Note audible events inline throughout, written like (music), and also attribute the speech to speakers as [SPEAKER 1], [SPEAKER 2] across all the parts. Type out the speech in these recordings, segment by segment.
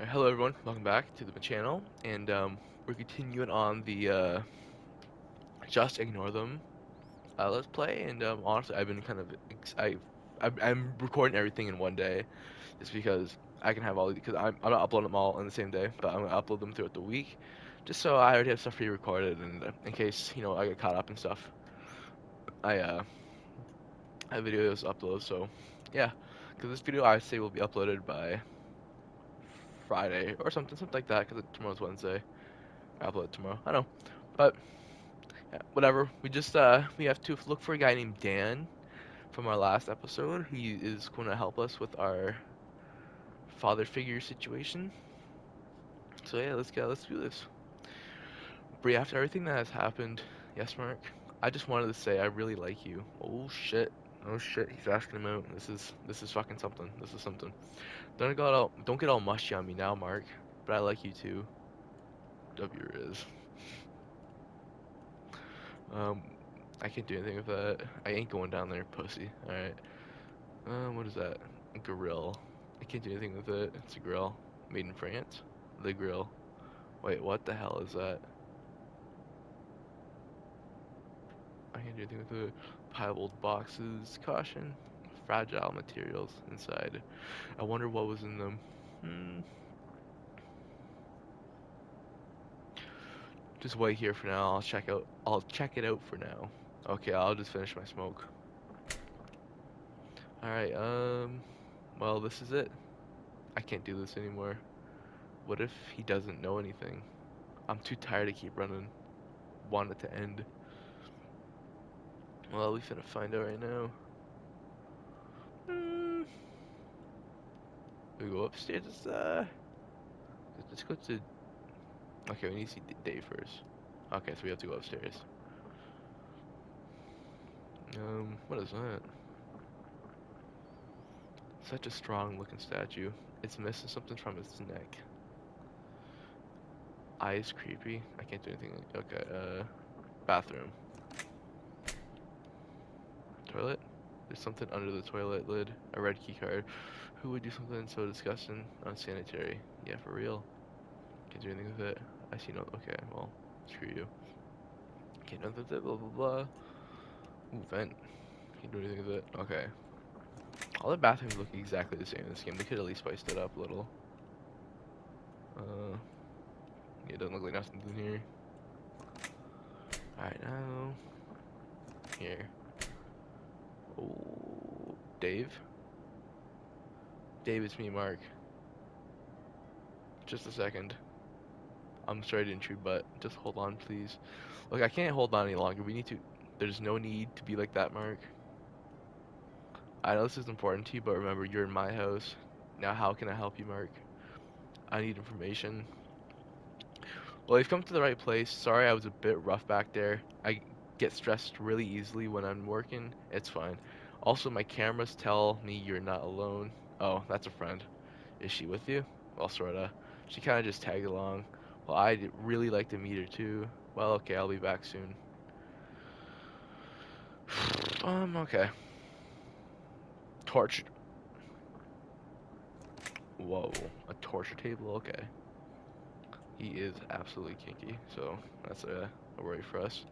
[SPEAKER 1] Alright, hello everyone, welcome back to the channel, and um, we're continuing on the uh, Just Ignore Them uh, Let's Play, and um, honestly I've been kind of, I, I'm recording everything in one day, just because I can have all, because I'm, I'm not uploading them all in the same day, but I'm going to upload them throughout the week, just so I already have stuff pre-recorded, and uh, in case, you know, I get caught up and stuff, I, uh, have videos upload, so, yeah, because this video I say will be uploaded by Friday or something, something like that, because tomorrow's Wednesday. I upload it tomorrow. I know, but yeah, whatever. We just uh we have to look for a guy named Dan from our last episode. He is going to help us with our father figure situation. So yeah, let's get let's do this. Bree, after everything that has happened, yes, Mark. I just wanted to say I really like you. Oh shit. Oh shit, he's asking him out. This is this is fucking something. This is something. Don't get all don't get all mushy on me now, Mark. But I like you too. W is. Um, I can't do anything with that. I ain't going down there, pussy. All right. Um, what is that? A grill. I can't do anything with it. It's a grill, made in France. The grill. Wait, what the hell is that? I can't do anything with it. Pile of old boxes. Caution fragile materials inside. I wonder what was in them. Hmm. Just wait here for now. I'll check out. I'll check it out for now. Okay, I'll just finish my smoke. All right. Um. Well, this is it. I can't do this anymore. What if he doesn't know anything? I'm too tired to keep running. Want it to end. Well, we finna find out right now. We go upstairs. Uh, let's go to. Okay, we need to see Dave first. Okay, so we have to go upstairs. Um, what is that? Such a strong looking statue. It's missing something from its neck. Eyes creepy. I can't do anything. Okay, uh, bathroom. Toilet? There's something under the toilet lid. A red key card. Who would do something so disgusting, unsanitary? Yeah, for real. Can't do anything with it. I see no. Okay, well, screw you. Can't do anything with it. Blah blah blah. Ooh, vent. Can't do anything with it. Okay. All the bathrooms look exactly the same in this game. They could at least spiced it up a little. Uh, yeah, it doesn't look like nothing's in here. Alright, now. Here. Dave? Dave, it's me, Mark. Just a second. I'm sorry to intrude, but just hold on, please. Look, I can't hold on any longer. We need to... There's no need to be like that, Mark. I know this is important to you, but remember, you're in my house. Now, how can I help you, Mark? I need information. Well, you've come to the right place. Sorry I was a bit rough back there. I get stressed really easily when I'm working. It's fine. Also, my cameras tell me you're not alone. Oh, that's a friend. Is she with you? Well, sorta. She kind of just tagged along. Well, I'd really like to meet her too. Well, okay, I'll be back soon. (sighs) um, okay. Torch. Whoa, a torture table? Okay. He is absolutely kinky, so that's a, a worry for us.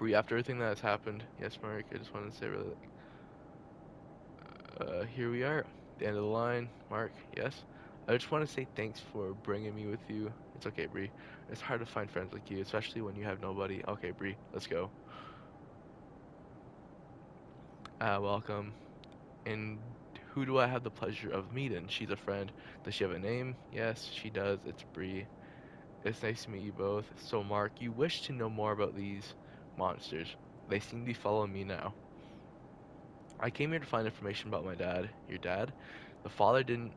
[SPEAKER 1] Bree, after everything that has happened, yes, Mark, I just wanted to say really, uh, here we are, the end of the line. Mark, yes. I just want to say thanks for bringing me with you. It's okay, Bree. It's hard to find friends like you, especially when you have nobody. Okay, Bree, let's go. Uh, welcome. And who do I have the pleasure of meeting? She's a friend. Does she have a name? Yes, she does. It's Bree. It's nice to meet you both. So, Mark, you wish to know more about these monsters. They seem to be following me now. I came here to find information about my dad. Your dad? The father didn't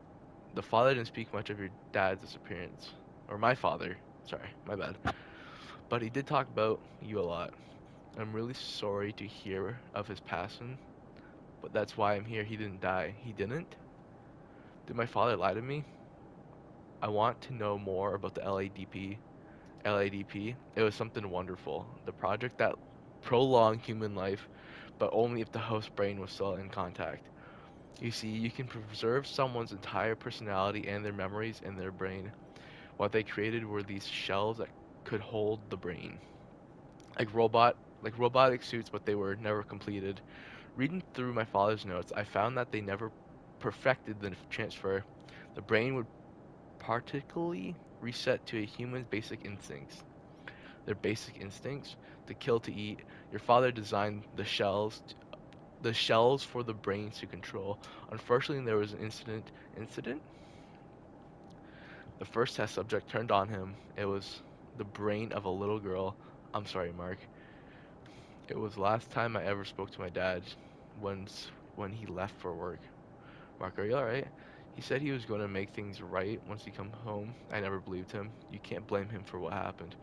[SPEAKER 1] the father didn't speak much of your dad's disappearance. Or my father. Sorry, my bad. But he did talk about you a lot. I'm really sorry to hear of his passing. But that's why I'm here. He didn't die. He didn't? Did my father lie to me? I want to know more about the LADP. LADP. It was something wonderful. The project that prolonged human life but only if the host brain was still in contact. You see, you can preserve someone's entire personality and their memories in their brain. What they created were these shells that could hold the brain. Like robot like robotic suits, but they were never completed. Reading through my father's notes, I found that they never perfected the transfer. The brain would particularly reset to a human's basic instincts. Their basic instincts to kill to eat. Your father designed the shells the shells for the brain to control. Unfortunately, there was an incident. Incident? The first test subject turned on him. It was the brain of a little girl. I'm sorry, Mark. It was last time I ever spoke to my dad once when he left for work. Mark, are you alright? He said he was going to make things right once he come home. I never believed him. You can't blame him for what happened.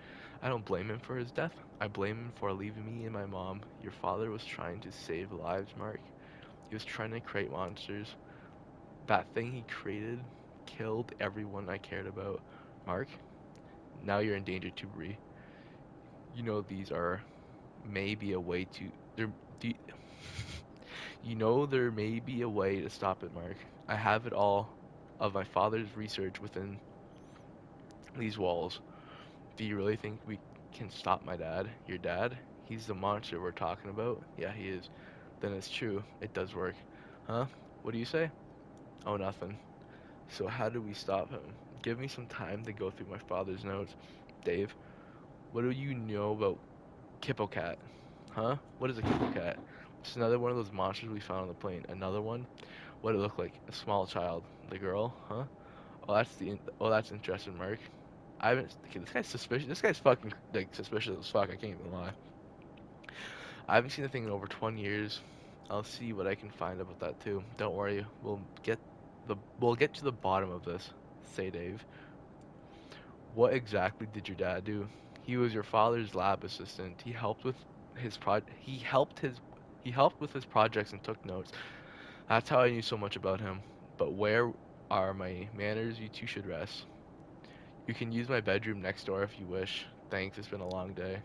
[SPEAKER 1] I don't blame him for his death. I blame him for leaving me and my mom. Your father was trying to save lives, Mark. He was trying to create monsters. That thing he created killed everyone I cared about. Mark, now you're in danger too, Bree. You know these are maybe a way to there (laughs) you know there may be a way to stop it mark i have it all of my father's research within these walls. Do you really think we can stop my dad? Your dad? He's the monster we're talking about. Yeah he is. Then it's true. It does work. Huh? What do you say? Oh nothing. So how do we stop him? Give me some time to go through my father's notes. Dave what do you know about Kippocat. Huh? What is a Kippocat? It's another one of those monsters we found on the plane. Another one? What it look like? A small child. The girl? Huh? Oh, that's the. Oh, that's interesting, Mark. I haven't. Okay, this guy's suspicious. This guy's fucking like suspicious as fuck. I can't even lie. I haven't seen the thing in over 20 years. I'll see what I can find about that too. Don't worry. We'll get the. We'll get to the bottom of this. Say Dave. What exactly did your dad do? He was your father's lab assistant. He helped with his pro he helped his he helped with his projects and took notes. That's how I knew so much about him. But where are my manners? You two should rest. You can use my bedroom next door if you wish. Thanks, it's been a long day.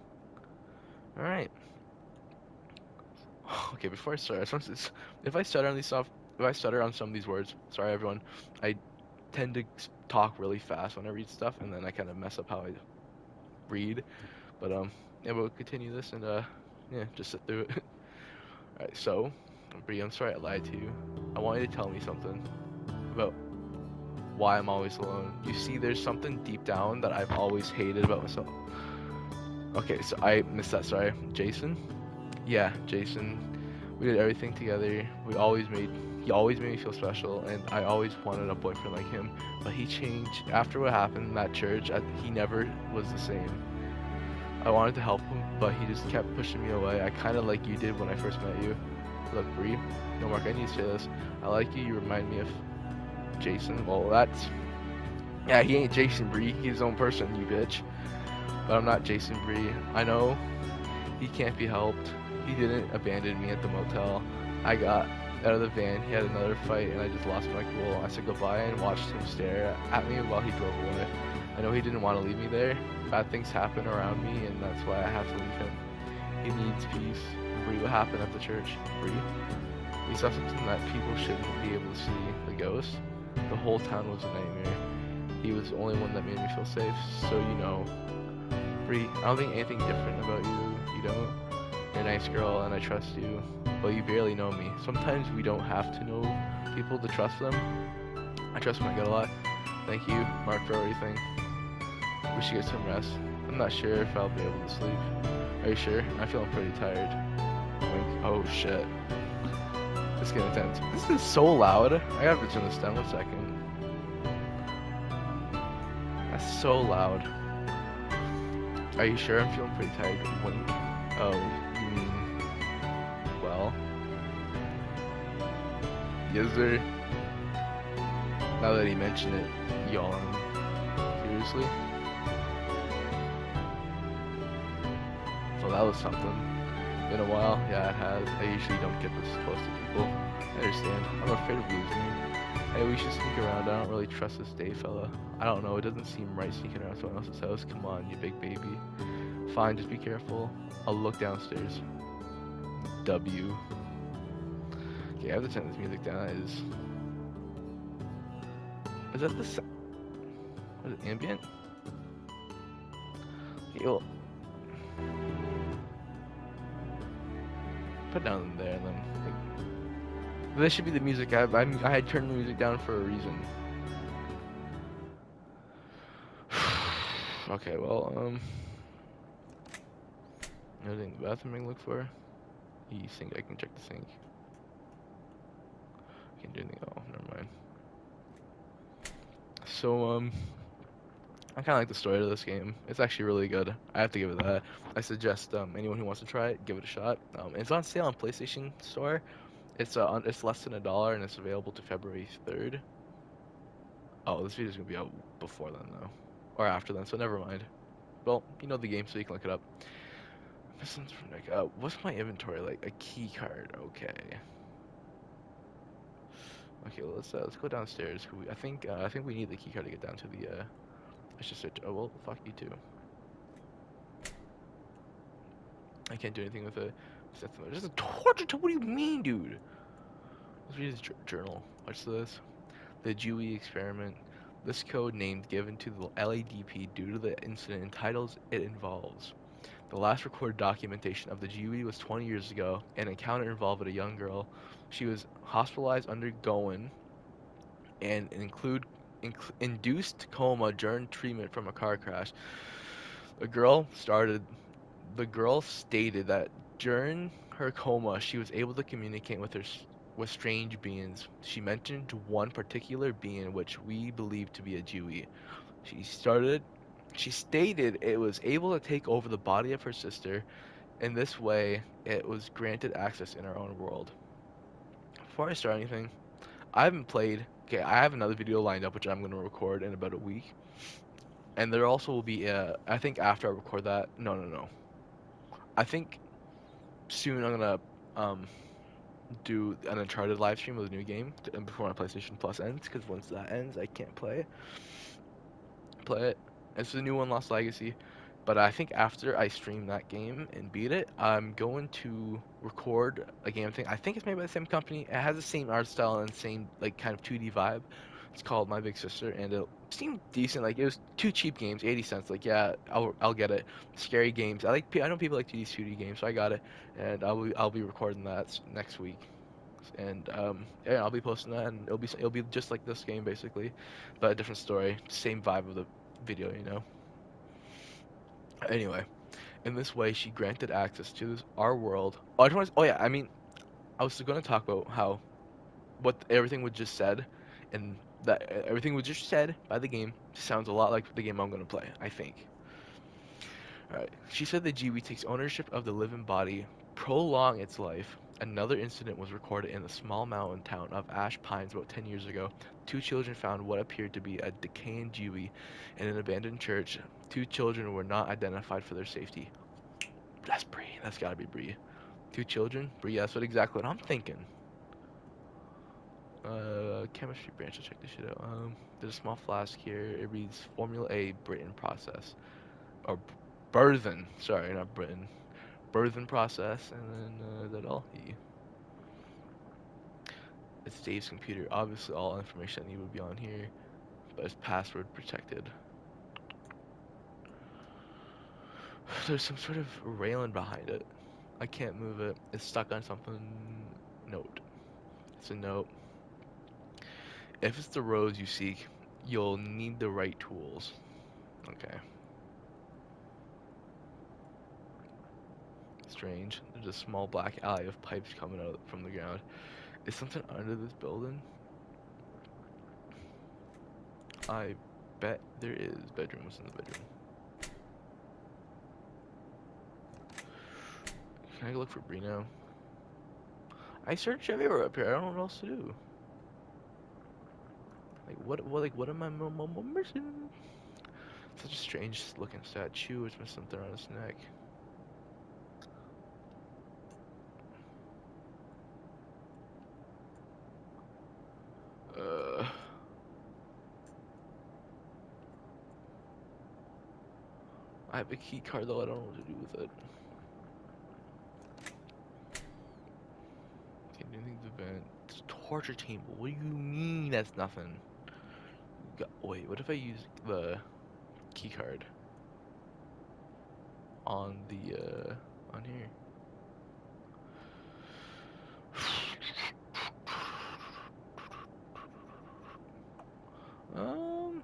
[SPEAKER 1] Alright. (sighs) Okay, before I start, if I stutter on these stuff, if I stutter on some of these words, sorry everyone, I tend to talk really fast when I read stuff, and then I kind of mess up how I read. But um, yeah, we'll continue this and uh, yeah, just sit through it. (laughs) Alright, so, Bree, I'm sorry I lied to you. I want you to tell me something about why I'm always alone. You see, there's something deep down that I've always hated about myself. Okay, so I missed that. Sorry, Jason. Yeah, Jason. We did everything together. We always made. He always made me feel special, and I always wanted a boyfriend like him. But he changed after what happened in that church. I, he never was the same. I wanted to help him, but he just kept pushing me away. I kind of like you did when I first met you. Look, Bree. No, Mark, I need to say this. I like you. You remind me of Jason. Well, that's. Yeah, he ain't Jason Bree. He's his own person, you bitch. But I'm not Jason Bree. I know he can't be helped. He didn't abandon me at the motel. I got out of the van, he had another fight, and I just lost my cool. I said goodbye and watched him stare at me while he drove away. I know he didn't want to leave me there. Bad things happen around me, and that's why I have to leave him. He needs peace. Bree, what happened at the church? Bree? We saw something that people shouldn't be able to see. The ghost? The whole town was a nightmare. He was the only one that made me feel safe, so you know. Bree, I don't think anything different about you. You don't. You're a nice girl, and I trust you but you barely know me. Sometimes we don't have to know people to trust them. I trust my gut a lot. Thank you, Mark, for everything. We should get some rest. I'm not sure if I'll be able to sleep. Are you sure? I'm feeling pretty tired. Oh shit. It's getting intense. This is so loud. I have to turn this down one second. That's so loud. Are you sure I'm feeling pretty tired? Oh. Is there? Now that he mentioned it, yawn. Seriously? Well, that was something. Been a while? Yeah, it has. I usually don't get this close to people. I understand. I'm afraid of losing you. Hey, we should sneak around. I don't really trust this day fella. I don't know. It doesn't seem right sneaking around someone else's house. Come on, you big baby. Fine, just be careful. I'll look downstairs. W. Okay, I have to turn this music down. That is. Is that the. What is it, ambient? Okay, well. Put down there then. Like, this should be the music. I, I, I had turned the music down for a reason. (sighs) okay, well, um. Anything in the bathroom I can look for? You sink, I can check the sink. I Can't do anything. Oh, never mind. So, um, I kind of like the story of this game. It's actually really good. I have to give it that. I suggest um, anyone who wants to try it, give it a shot. Um, it's on sale on PlayStation Store. It's uh, it's less than a dollar and it's available to February third. Oh, this video's gonna be out before then though, or after then. So never mind. Well, you know the game, so you can look it up. This one's from like, uh, what's my inventory like? A key card. Okay. Okay, let's uh, let's go downstairs. I think uh, I think we need the key card to get down to the. Uh, let's just search. Oh well, fuck you too. I can't do anything with a. Them. Just a torture. to- What do you mean, dude? Let's read his journal. Watch this? The Dewey experiment. This code name given to the LADP due to the incident entitles it involves. The last recorded documentation of the GUE was 20 years ago. An encounter involved a young girl. She was hospitalized undergoing and include inc- induced coma during treatment from a car crash. The girl started. The girl stated that during her coma, she was able to communicate with her with strange beings. She mentioned one particular being, which we believe to be a Jewy. She started. She stated it was able to take over the body of her sister. In this way, it was granted access in her own world. Before I start anything, I haven't played. Okay, I have another video lined up which I'm going to record in about a week. And there also will be, uh, I think after I record that, no, no, no. I think soon I'm to um, do an Uncharted live stream with a new game to, before my PlayStation Plus ends, because once that ends, I can't play it. Play it. It's the new one, Lost Legacy. But I think after I stream that game and beat it, I'm going to record a game thing. I think it's made by the same company. It has the same art style and same like kind of 2D vibe. It's called My Big Sister, and it seemed decent. Like it was two cheap games, 80 cents. Like yeah, I'll I'll get it. Scary games. I like. I know people like 2D 2D games, so I got it, and I'll be I'll be recording that next week. And um, yeah, I'll be posting that, and it'll be it'll be just like this game basically, but a different story, same vibe of the video, you know. Anyway, in this way, she granted access to our world. Oh, I just want to, oh yeah, I mean, I was going to talk about how, what everything was just said, and that everything was just said by the game sounds a lot like the game I'm going to play. I think. Alright, she said the Jiwi takes ownership of the living body, prolong its life. Another incident was recorded in the small mountain town of Ash Pines about 10 years ago. Two children found what appeared to be a decaying Jiwi in an abandoned church. Two children were not identified for their safety. That's Bree. That's gotta be Bree. Two children? Bree, that's what exactly what I'm thinking. Uh, chemistry branch. I'll check this shit out. Um, there's a small flask here. It reads Formula A Britain process, or Burthen. Sorry, not Britain. Burthen process, and then uh, that all? He. It's Dave's computer. Obviously, all information I need would be on here, but it's password protected. (sighs) There's some sort of railing behind it. I can't move it. It's stuck on something. Note. It's a note. If it's the rose you seek, you'll need the right tools. Okay. Strange. There's a small black alley of pipes coming out from the ground. Is something under this building? I bet there is. Bedroom. What's in the bedroom? Can I look for Brino? I search everywhere up here. I don't know what else to do. Like what? What? Like what am I missing? Such a strange looking statue. It's missing something on its neck. Have a key card though. I don't know what to do with it. Do anything to vent. It's torture table. What do you mean that's nothing? Go- wait, what if I use the key card on the uh on here? Um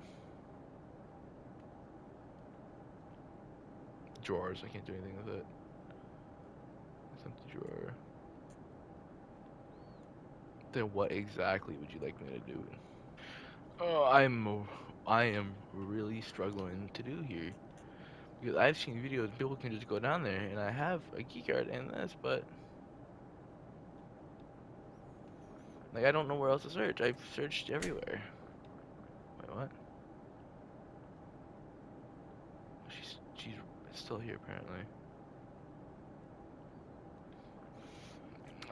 [SPEAKER 1] drawers, I can't do anything with it. It's empty drawer. Then what exactly would you like me to do? Oh, I'm I am really struggling to do here. Because I've seen videos people can just go down there and I have a key card and this, but like I don't know where else to search. I've searched everywhere. Wait, what? She's she's still here apparently.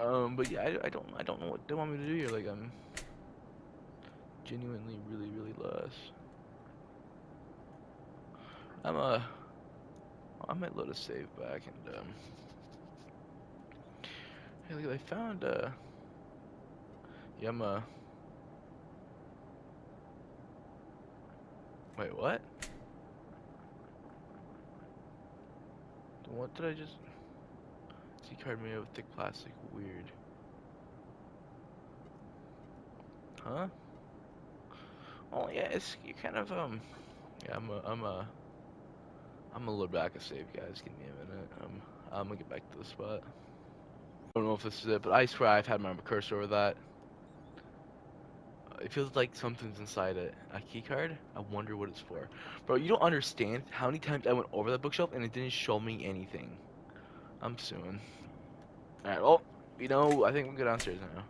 [SPEAKER 1] Um, but yeah, I, I don't I don't know what they want me to do here. Like I'm genuinely really really lost. I'm uh I might load a save back and um hey look I found uh yeah I'm uh wait what? What did I just C card made of thick plastic weird. Huh? Oh yeah, it's you kind of um yeah I'm a I'm a I'm a little back a save guys, give me a minute. Um I'm gonna get back to the spot. I don't know if this is it, but I swear I've had my cursor over that. It feels like something's inside it. A key card? I wonder what it's for. Bro, you don't understand how many times I went over that bookshelf and it didn't show me anything. I'm suing. Alright, well, you know, I think we will go downstairs now.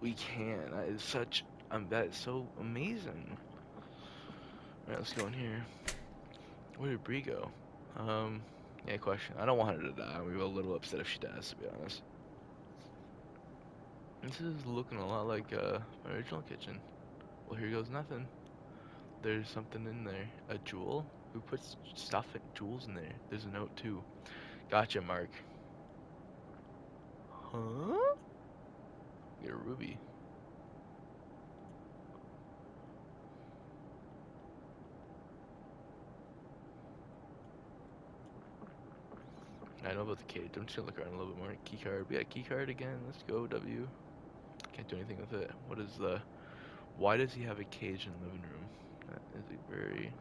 [SPEAKER 1] We can. That is such um that is so amazing. Alright, let's go in here. Where did Bree go? Um yeah, question. I don't want her to die. I'll be a little upset if she dies, to be honest. This is looking a lot like uh, my original kitchen. Well, here goes nothing. There's something in there. A jewel? Who puts stuff, in, jewels in there? There's a note too. Gotcha, Mark. Huh? Get a ruby. I know about the cage. I'm just gonna look around a little bit more. Key card. We got key card again. Let's go, W. Can't do anything with it. What is the... Why does he have a cage in the living room? That is a very...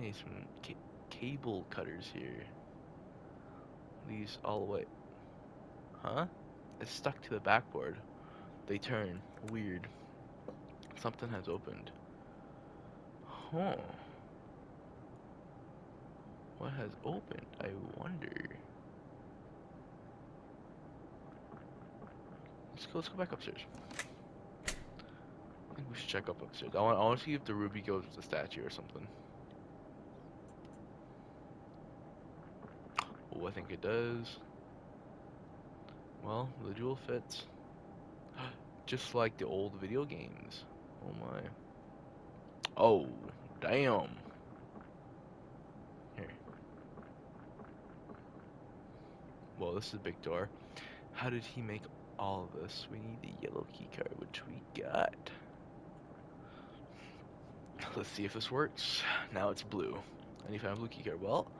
[SPEAKER 1] Hey, some ca cable cutters here. These all the way... Huh? It's stuck to the backboard. They turn. Weird. Something has opened. Huh. What has opened? I wonder. Let's go. Let's go back upstairs. I think we should check up upstairs. I want. I want to see if the ruby goes with the statue or something. Oh, I think it does. Well, the jewel fits. (gasps) Just like the old video games. Oh my. Oh, damn. Here. Well, this is a big door. How did he make all of us. We need the yellow key card, which we got. Let's see if this works. Now it's blue. Need to find a blue key card. Well,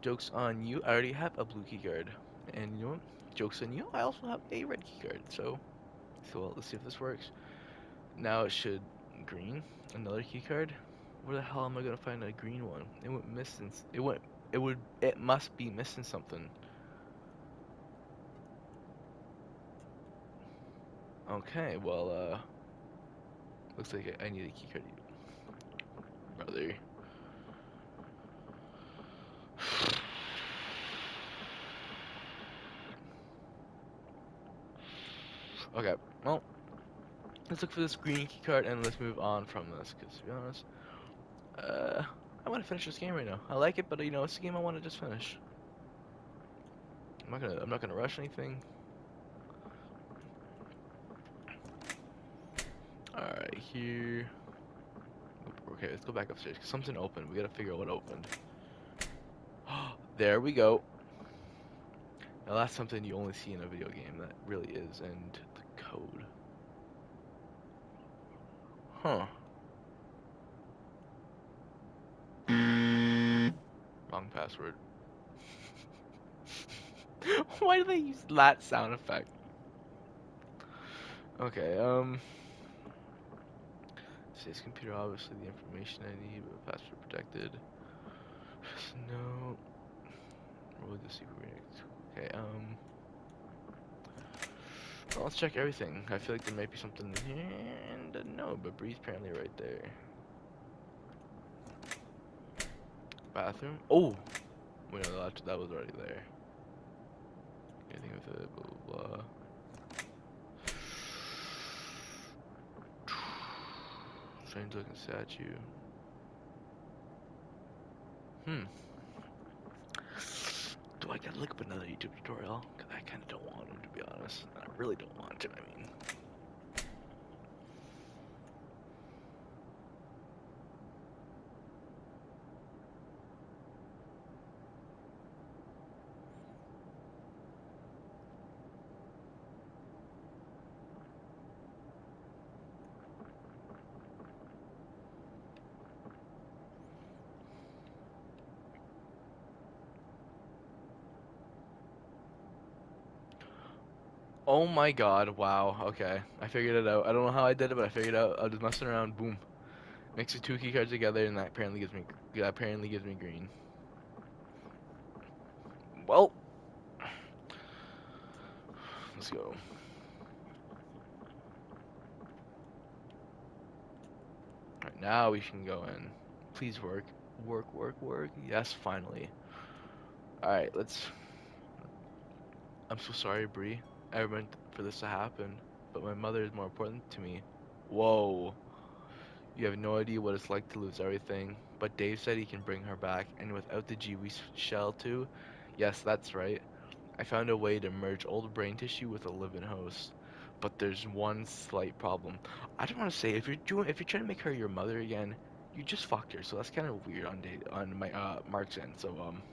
[SPEAKER 1] joke's on you. I already have a blue key card. And you know what? Joke's on you. I also have a red key card. So, so well, let's see if this works. Now it should green. Another key card. Where the hell am I gonna find a green one? It went missing. It went. It would. It must be missing something. Okay, well, uh, looks like I, need a keycard, brother. (sighs) Okay, well, let's look for this green keycard and let's move on from this, because to be honest, uh, I want to finish this game right now. I like it, but you know, it's a game I want to just finish. I'm not gonna, I'm not gonna rush anything. Alright, here. Okay, let's go back upstairs. Something opened. We gotta figure out what opened. (gasps) there we go. Now that's something you only see in a video game. That really is, and the code. Huh. Wrong password. (laughs) Why do they use that sound effect? Okay, um... Says computer, obviously the information I need, but password protected. (sighs) No. Roll the super Okay, um... Well, let's check everything. I feel like there might be something in here, and uh, no, but Bree's apparently right there. Bathroom? Oh! Wait, no, that, that was already there. Anything with it, blah, blah, blah. Strange looking statue. Hmm. Do I gotta look up another YouTube tutorial? Cause I kinda don't want to, to be honest. I really don't want to, I mean. Oh my god, wow, okay. I figured it out. I don't know how I did it, but I figured it out. I was messing around, boom. Mix the two key cards together and that apparently gives me that apparently gives me green. Well let's go. Alright, now we can go in. Please work. Work, work, work. Yes, finally. Alright, let's I'm so sorry, Bree. I meant for this to happen, but my mother is more important to me. Whoa. You have no idea what it's like to lose everything, but Dave said he can bring her back, and without the G we shell too? Yes, that's right. I found a way to merge old brain tissue with a living host, but there's one slight problem. I don't want to say if you're doing if you're trying to make her your mother again, you just fucked her, so that's kind of weird on Dave, on my uh, Mark's end. So um,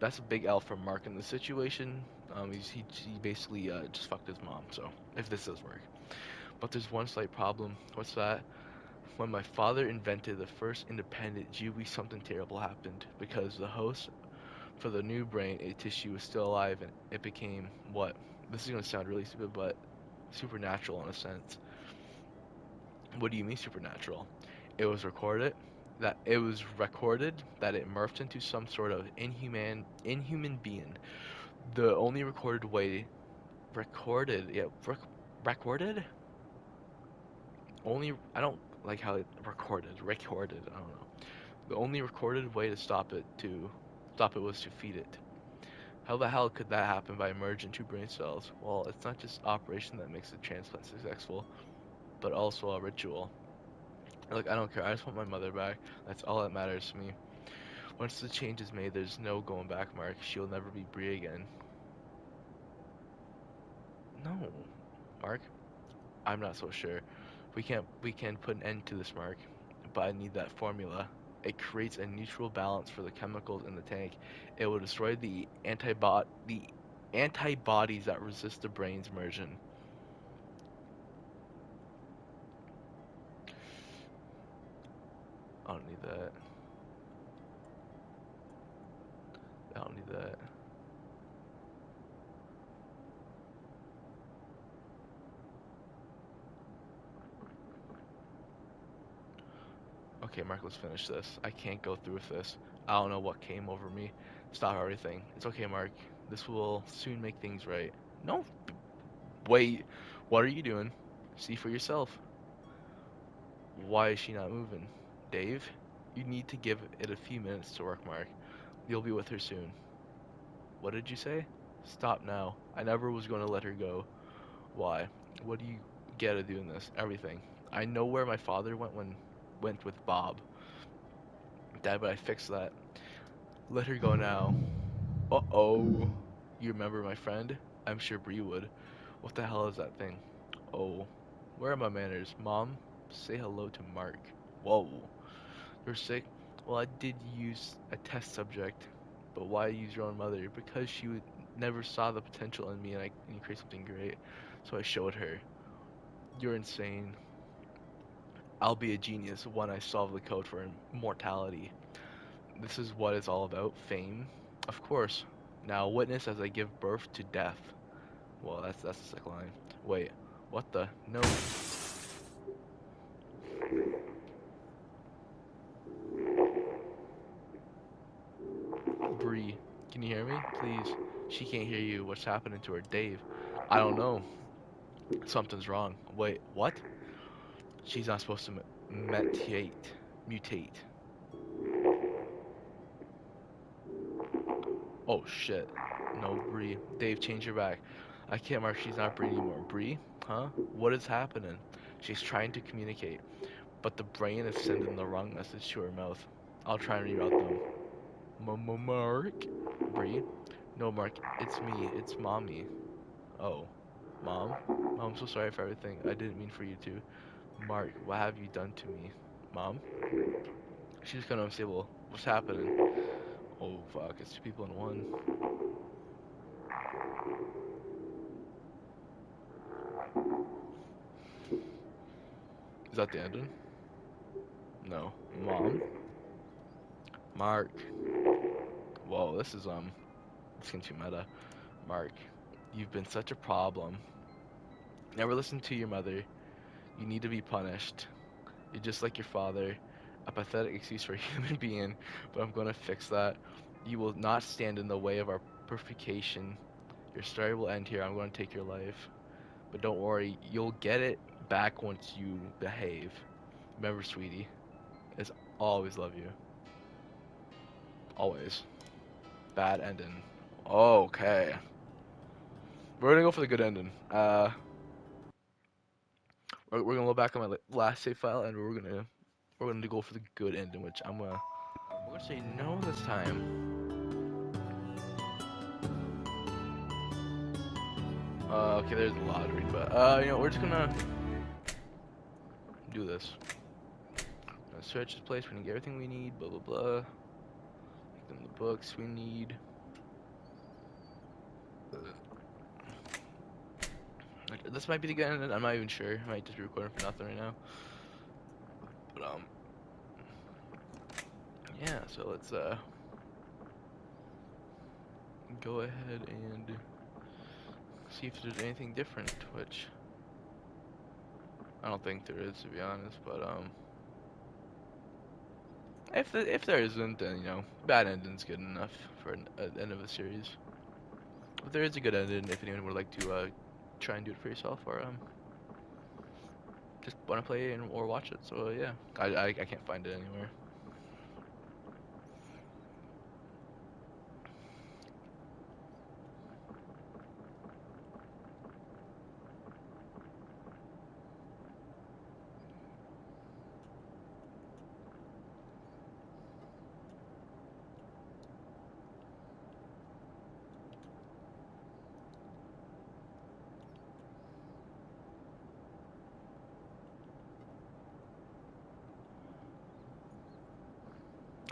[SPEAKER 1] that's a big L for Mark in the situation. Um, he, he basically uh, just fucked his mom, so if this does work. But there's one slight problem. What's that? When my father invented the first independent GUI, something terrible happened because the host for the new brain a tissue was still alive and it became what? This is gonna sound really stupid, but supernatural in a sense. What do you mean supernatural? It was recorded that it was recorded that it morphed into some sort of inhuman inhuman being. The only recorded way recorded yeah rec recorded only I don't like how it recorded recorded I don't know. The only recorded way to stop it to stop it was to feed it. How the hell could that happen by merging two brain cells? Well, it's not just operation that makes the transplant successful, but also a ritual. Look, I don't care. I just want my mother back. That's all that matters to me. Once the change is made, there's no going back, Mark. She'll never be Bree again. No, Mark. I'm not so sure. We can't. We can put an end to this, Mark. But I need that formula. It creates a neutral balance for the chemicals in the tank. It will destroy the antibot the antibodies that resist the brain's immersion. I don't need that. I don't need that. Okay, Mark, let's finish this. I can't go through with this. I don't know what came over me. Stop everything. It's okay, Mark. This will soon make things right. No. Wait. What are you doing? See for yourself. Why is she not moving? Dave, you need to give it a few minutes to work, Mark. You'll be with her soon. What did you say? Stop now. I never was going to let her go. Why? What do you get of doing this? Everything. I know where my father went when went with Bob. Dad, but I fixed that. Let her go now. Uh-oh. You remember my friend? I'm sure Bree would. What the hell is that thing? Oh. Where are my manners? Mom, say hello to Mark. Whoa. You're sick? Well, I did use a test subject. but why use your own mother? Because she would never saw the potential in me and I can create something great. So I showed her. You're insane. I'll be a genius when I solve the code for immortality. This is what it's all about, fame. Of course. Now witness as I give birth to death. Well, that's that's the second line. Wait, what the? No. Bree, can you hear me? Please. She can't hear you. What's happening to her? Dave. I don't know. Something's wrong. Wait, what? She's not supposed to mutate. Mutate. Oh shit. No, Bree. Dave, change her back. I can't mark she's not Bree anymore. Bree? Huh? What is happening? She's trying to communicate, but the brain is sending the wrong message to her mouth. I'll try and reroute them. Mark? Bree? No, Mark, it's me. It's mommy. Oh. Mom? Mom, I'm so sorry for everything. I didn't mean for you to. Mark, what have you done to me? Mom? She's kind of unstable. What's happening? Oh, fuck. It's two people in one. Is that the ending? No. Mom? Mark. Whoa, this is, um, getting too meta. Mark, you've been such a problem. Never listen to your mother. You need to be punished. You're just like your father. A pathetic excuse for a (laughs) human being, but I'm gonna fix that. You will not stand in the way of our purification. Your story will end here. I'm gonna take your life. But don't worry, you'll get it back once you behave. Remember, sweetie, is always love you. Always. Bad ending. Okay. We're gonna go for the good ending. Uh, we're, we're gonna look back on my last save file, and we're gonna we're gonna go for the good ending, which I'm gonna I'm gonna say no this time. Uh, okay, there's a lot to but uh, you know, we're just gonna do this. Gonna search this place. We're gonna get everything we need. Blah blah blah. Make them the books we need. This might be the end. I'm not even sure. I might just be recording for nothing right now. But um, yeah. So let's uh go ahead and see if there's anything different. Which I don't think there is, to be honest. But um, if the, if there isn't, then you know, bad ending's good enough for an, an end of a series. But there is a good ending if anyone would like to uh, try and do it for yourself or um just want to play and or watch it. So uh, yeah, I, I I can't find it anywhere.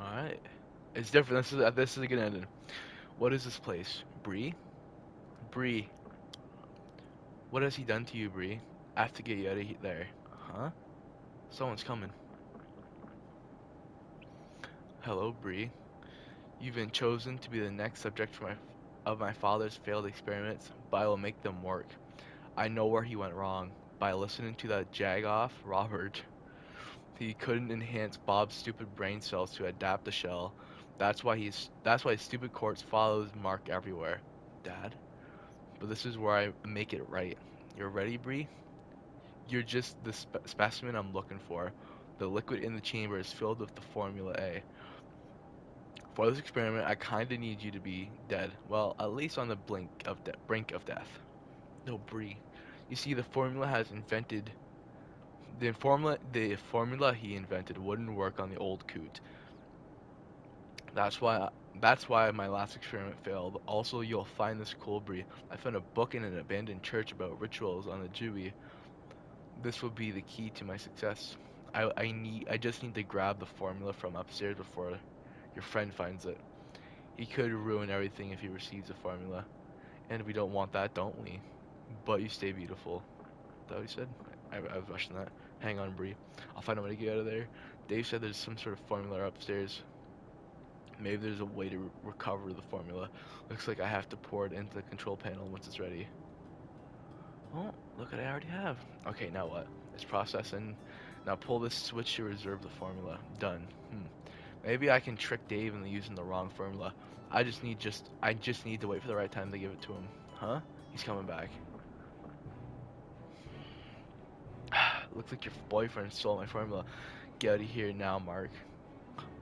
[SPEAKER 1] Alright. It's different. This is uh, this is a good ending. What is this place? Bree? Bree. What has he done to you, Bree? I have to get you out of there. Huh? Someone's coming. Hello, Bree. You've been chosen to be the next subject for my, of my father's failed experiments, but I will make them work. I know where he went wrong. By listening to that jagoff, Robert. He couldn't enhance Bob's stupid brain cells to adapt the shell. That's why he's that's why stupid courts follows Mark everywhere. Dad. But this is where I make it right. You're ready, Bree? You're just the spe specimen I'm looking for. The liquid in the chamber is filled with the Formula A. For this experiment, I kinda need you to be dead. Well, at least on the blink of brink of death. No, Bree. You see, the formula has invented the formula the formula he invented wouldn't work on the old coot. That's why that's why my last experiment failed. Also, you'll find this cool Bree. I found a book in an abandoned church about rituals on the Jewy. This will be the key to my success. I, I need I just need to grab the formula from upstairs before your friend finds it. He could ruin everything if he receives the formula. And we don't want that, don't we? But you stay beautiful. Is that what he said? I, I was rushing that. Hang on, Bree. I'll find a way to get out of there. Dave said there's some sort of formula upstairs. Maybe there's a way to re recover the formula. Looks like I have to pour it into the control panel once it's ready. Oh, look what I already have. Okay, now what? It's processing. Now pull this switch to reserve the formula. Done. Hmm. Maybe I can trick Dave into using the wrong formula. I just need just I just need to wait for the right time to give it to him. Huh? He's coming back. (sighs) Looks like your boyfriend stole my formula. Get out of here now, Mark.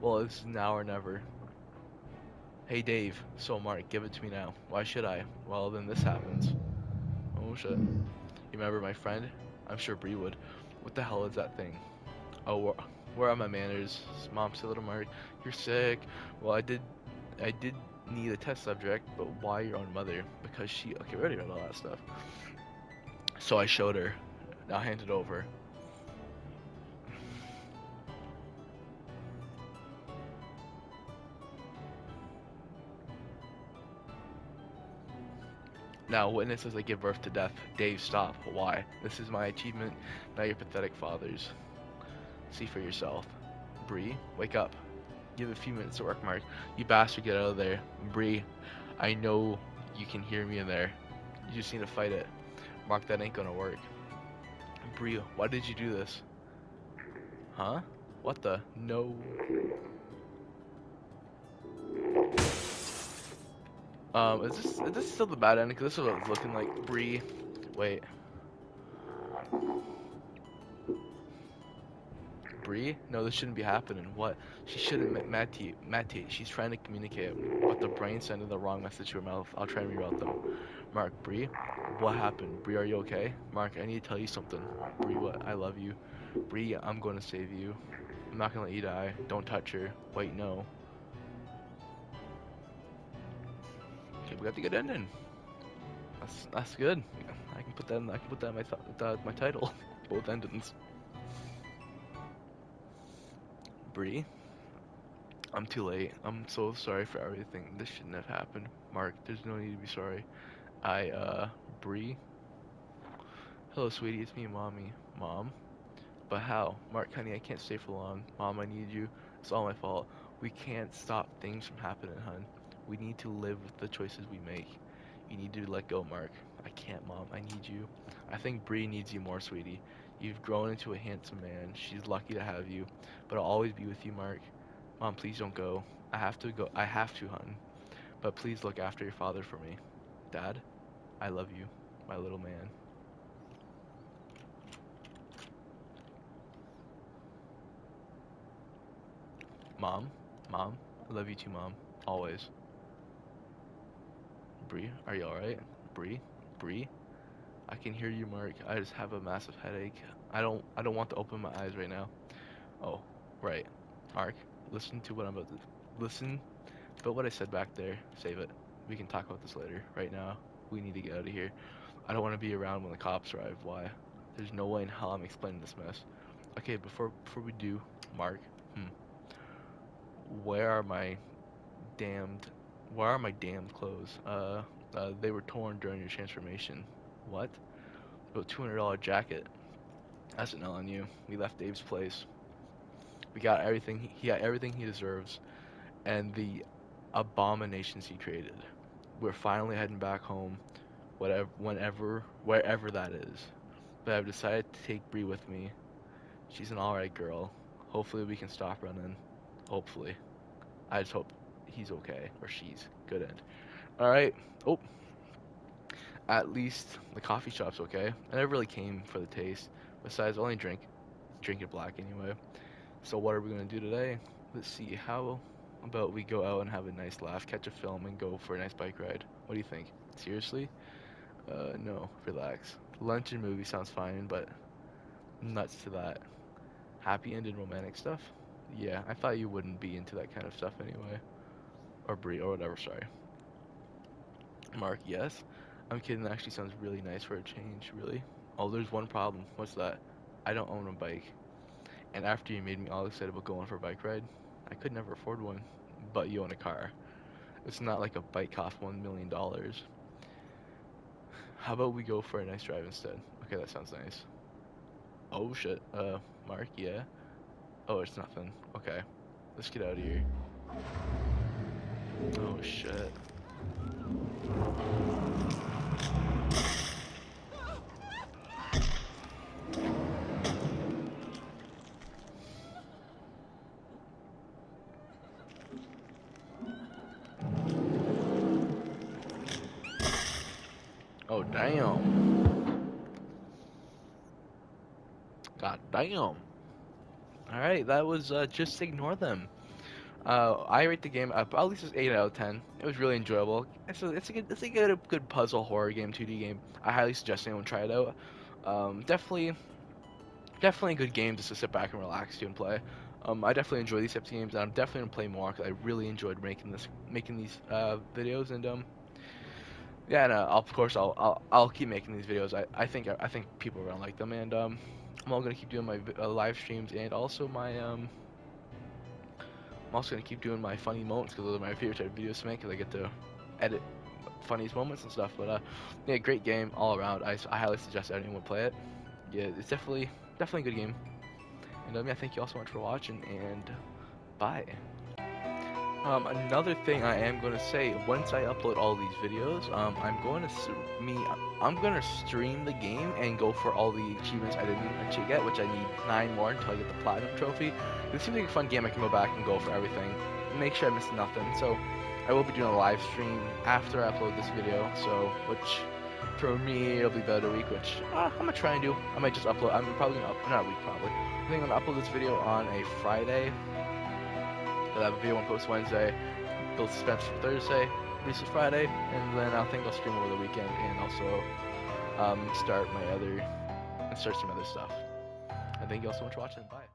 [SPEAKER 1] Well, it's now or never. Hey, Dave. So, Mark, give it to me now. Why should I? Well, then this happens. Oh, shit. You remember my friend? I'm sure Bree would. What the hell is that thing? Oh, where, where are my manners? Mom said, little Mark, you're sick. Well, I did, I did need a test subject, but why your own mother? Because she, okay, we already know all that stuff. So I showed her. Now hand it over. Now, witness as I give birth to death. Dave, stop. Why? This is my achievement, not your pathetic father's. See for yourself. Bree, wake up. Give a few minutes to work, Mark. You bastard, get out of there. Bree, I know you can hear me in there. You just need to fight it. Mark, that ain't gonna work. Bree, why did you do this? Huh? What the? No. Um, is this is this still the bad ending? Cause this is what it's looking like. Bree, wait. Bree? No, this shouldn't be happening. What? She shouldn't. Matty, Matty, she's trying to communicate, but the brain sending the wrong message to her mouth. I'll try and reroute them. Mark, Bree, what happened? Bree, are you okay? Mark, I need to tell you something. Bree, what? I love you. Bree, I'm going to save you. I'm not gonna let you die. Don't touch her. Wait, no. Okay, we got the good ending. That's that's good. I can put that. In, I can put that in my th my title. (laughs) Both endings. Bree, I'm too late. I'm so sorry for everything. This shouldn't have happened. Mark, there's no need to be sorry. I uh, Bree. Hello, sweetie. It's me, mommy. Mom. But how? Mark, honey, I can't stay for long. Mom, I need you. It's all my fault. We can't stop things from happening, hun. We need to live with the choices we make. You need to let go, Mark. I can't, Mom. I need you. I think Bree needs you more, sweetie. You've grown into a handsome man. She's lucky to have you. But I'll always be with you, Mark. Mom, please don't go. I have to go. I have to, hun. But please look after your father for me. Dad, I love you, my little man. Mom, Mom, I love you too, Mom. Always. Bree, are you alright? Bree? Bree? I can hear you, Mark. I just have a massive headache. I don't I don't want to open my eyes right now. Oh, right. Mark, listen to what I'm about to listen but what I said back there, save it. We can talk about this later. Right now, we need to get out of here. I don't want to be around when the cops arrive. Why? There's no way in hell I'm explaining this mess. Okay, before before we do, Mark, hmm. Where are my damned where are my damn clothes? Uh, uh, they were torn during your transformation. What? About $200 jacket. That's an L on you. We left Dave's place. We got everything. He got everything he deserves, and the abominations he created. We're finally heading back home, whatever, whenever, wherever that is. But I've decided to take Bree with me. She's an alright girl. Hopefully we can stop running. Hopefully. I just hope he's okay or she's good end. All right. Oh. At least the coffee shop's okay. I never really came for the taste. Besides, I only drink drink it black anyway. So what are we gonna do today? Let's see. How about we go out and have a nice laugh, catch a film, and go for a nice bike ride? What do you think? Seriously? Uh, no. Relax. Lunch and movie sounds fine, but nuts to that. Happy ended romantic stuff? Yeah, I thought you wouldn't be into that kind of stuff anyway. Or Brie, or whatever, sorry. Mark, yes? I'm kidding, that actually sounds really nice for a change, really. Oh, there's one problem. What's that? I don't own a bike. And after you made me all excited about going for a bike ride, I could never afford one. But you own a car. It's not like a bike cost one million dollars. How about we go for a nice drive instead? Okay, that sounds nice. Oh shit. Uh, Mark, yeah. Oh, it's nothing. Okay, let's get out of here. Oh shit. Oh damn. God damn. Alright, that was uh, just ignore them. Uh, I rate the game up at least it's eight out of ten. It was really enjoyable. It's a it's a good it's a good good puzzle horror game, 2D game. I highly suggest anyone try it out. Um, definitely, definitely a good game just to sit back and relax to and play. Um, I definitely enjoy these types of games, and I'm definitely gonna play more because I really enjoyed making this making these uh, videos. And um, yeah, and uh, of course I'll, I'll I'll keep making these videos. I, I think I think people are gonna like them, and um, I'm all gonna keep doing my uh, live streams and also my um I'm also gonna keep doing my funny moments because those are my favorite type of videos to make because I get to edit funniest moments and stuff. But uh, yeah, great game all around. I, I highly suggest anyone play it. Yeah, it's definitely definitely a good game. And um, yeah, thank you all so much for watching and bye. Um, another thing I am going to say, once I upload all these videos, um, I'm going to me, I'm going to stream the game and go for all the achievements I didn't actually get, which I need nine more until I get the platinum trophy. This seems like a fun game. I can go back and go for everything, make sure I miss nothing. So I will be doing a live stream after I upload this video. So which for me it'll be about a week, which uh, I'm gonna try and do. I might just upload. I'm probably gonna up, not a week probably. I think I'm gonna upload this video on a Friday I'll have a video one post Wednesday, build suspense for Thursday, release Friday, and then I think I'll stream over the weekend and also um, start my other and start some other stuff. And thank you all so much for watching. Bye.